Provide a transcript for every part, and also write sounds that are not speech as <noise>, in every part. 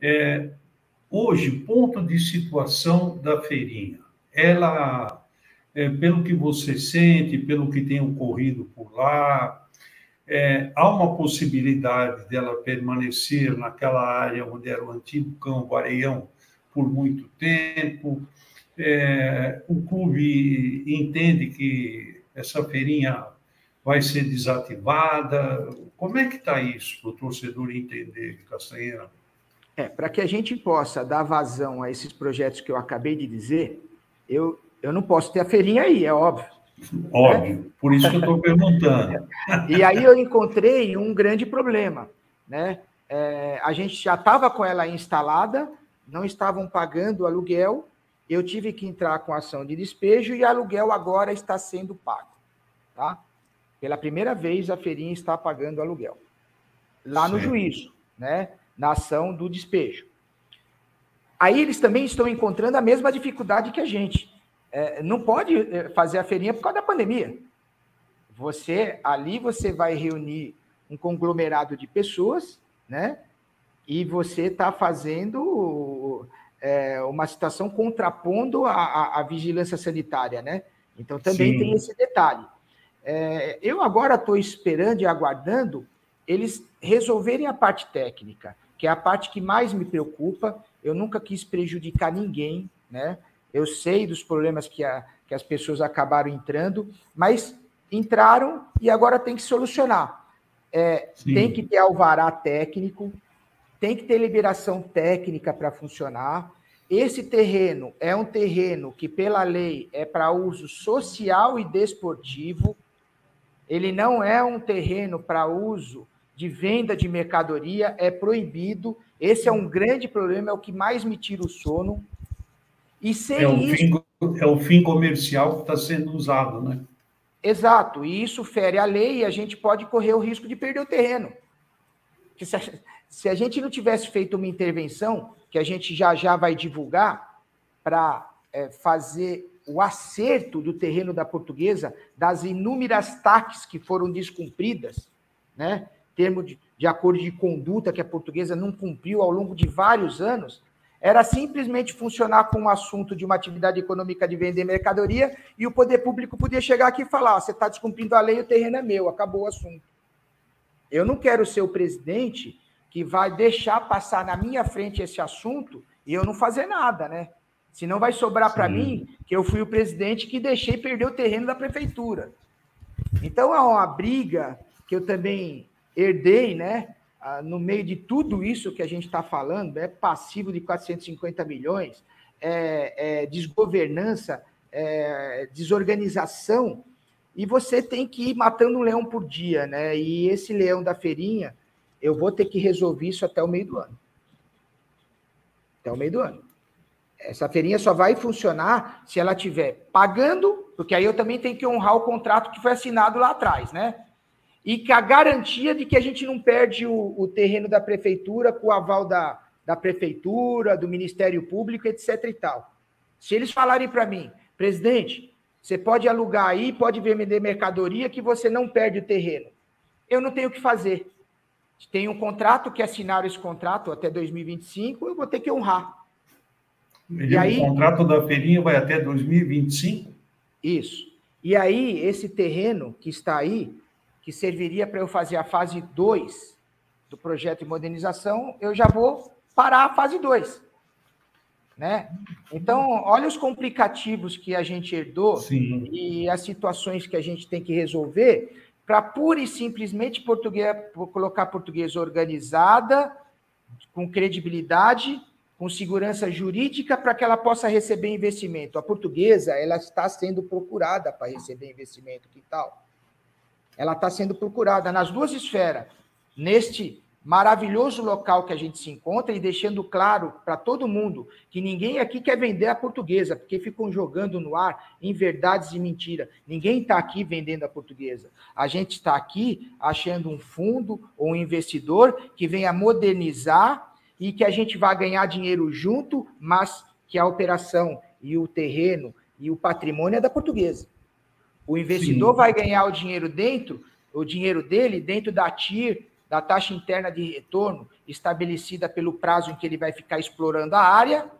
É, hoje, ponto de situação da feirinha. Ela, é, pelo que você sente, pelo que tem ocorrido por lá, é, há uma possibilidade dela permanecer naquela área onde era o antigo campo Areião por muito tempo. É, o clube entende que essa feirinha vai ser desativada. Como é que está isso para o torcedor entender, Castanheira? É, para que a gente possa dar vazão a esses projetos que eu acabei de dizer, eu, eu não posso ter a feirinha aí, é óbvio. Óbvio, né? por isso que eu estou perguntando. <laughs> e aí eu encontrei um grande problema, né? É, a gente já estava com ela instalada, não estavam pagando aluguel, eu tive que entrar com ação de despejo e aluguel agora está sendo pago, tá? Pela primeira vez a feirinha está pagando aluguel. Lá no juízo, né? Na ação do despejo. Aí eles também estão encontrando a mesma dificuldade que a gente é, não pode é, fazer a feirinha por causa da pandemia. Você ali você vai reunir um conglomerado de pessoas, né? E você está fazendo é, uma situação contrapondo a, a, a, vigilância sanitária, né? Então também Sim. tem esse detalhe. É, eu agora estou esperando e aguardando eles resolverem a parte técnica, que é a parte que mais me preocupa. Eu nunca quis prejudicar ninguém, né? Eu sei dos problemas que, a, que as pessoas acabaram entrando, mas entraram e agora tem que solucionar. É, tem que ter alvará técnico, tem que ter liberação técnica para funcionar. Esse terreno é um terreno que, pela lei, é para uso social e desportivo. Ele não é um terreno para uso de venda de mercadoria, é proibido. Esse é um grande problema, é o que mais me tira o sono. E sem é o isso. Fim, é o fim comercial que está sendo usado, né? Exato, e isso fere a lei e a gente pode correr o risco de perder o terreno. Se a, se a gente não tivesse feito uma intervenção, que a gente já já vai divulgar, para é, fazer o acerto do terreno da portuguesa, das inúmeras taxas que foram descumpridas, né? Termo de, de acordo de conduta que a portuguesa não cumpriu ao longo de vários anos, era simplesmente funcionar com um assunto de uma atividade econômica de vender mercadoria e o poder público podia chegar aqui e falar: você está descumprindo a lei, o terreno é meu, acabou o assunto. Eu não quero ser o presidente que vai deixar passar na minha frente esse assunto e eu não fazer nada, né? Senão vai sobrar para mim que eu fui o presidente que deixei perder o terreno da prefeitura. Então é uma briga que eu também herdei, né? No meio de tudo isso que a gente está falando, é passivo de 450 milhões, é, é desgovernança, é, desorganização, e você tem que ir matando um leão por dia, né? E esse leão da feirinha, eu vou ter que resolver isso até o meio do ano. Até o meio do ano. Essa feirinha só vai funcionar se ela estiver pagando, porque aí eu também tenho que honrar o contrato que foi assinado lá atrás, né? E que a garantia de que a gente não perde o, o terreno da prefeitura com o aval da, da prefeitura, do Ministério Público, etc. e tal. Se eles falarem para mim, presidente, você pode alugar aí, pode vender mercadoria que você não perde o terreno. Eu não tenho o que fazer. Tem um contrato que assinaram esse contrato até 2025, eu vou ter que honrar. E, e aí, o contrato da feirinha vai até 2025? Isso. E aí, esse terreno que está aí, que serviria para eu fazer a fase 2 do projeto de modernização, eu já vou parar a fase 2. Né? Então, olha os complicativos que a gente herdou Sim. e as situações que a gente tem que resolver para pura e simplesmente português, colocar português organizada, com credibilidade, com segurança jurídica, para que ela possa receber investimento. A portuguesa ela está sendo procurada para receber investimento, que tal? Ela está sendo procurada nas duas esferas, neste maravilhoso local que a gente se encontra e deixando claro para todo mundo que ninguém aqui quer vender a portuguesa, porque ficam jogando no ar em verdades e mentira. Ninguém está aqui vendendo a portuguesa. A gente está aqui achando um fundo ou um investidor que venha modernizar e que a gente vai ganhar dinheiro junto, mas que a operação e o terreno e o patrimônio é da portuguesa. O investidor Sim. vai ganhar o dinheiro dentro, o dinheiro dele dentro da TIR, da taxa interna de retorno estabelecida pelo prazo em que ele vai ficar explorando a área.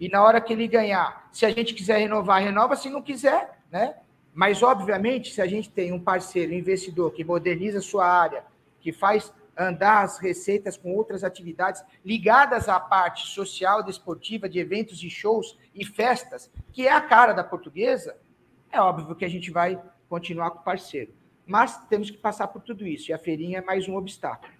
E na hora que ele ganhar, se a gente quiser renovar, renova, se não quiser, né? Mas, obviamente, se a gente tem um parceiro, um investidor que moderniza a sua área, que faz andar as receitas com outras atividades ligadas à parte social, desportiva, de eventos e shows e festas, que é a cara da portuguesa, é óbvio que a gente vai continuar com o parceiro. Mas temos que passar por tudo isso, e a feirinha é mais um obstáculo.